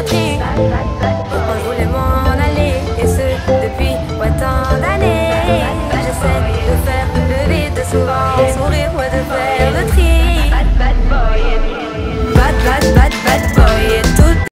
loterie. Moi je voulais m'en aller, et ce depuis ouais, tant d'années. J'essaie de faire le vide souvent.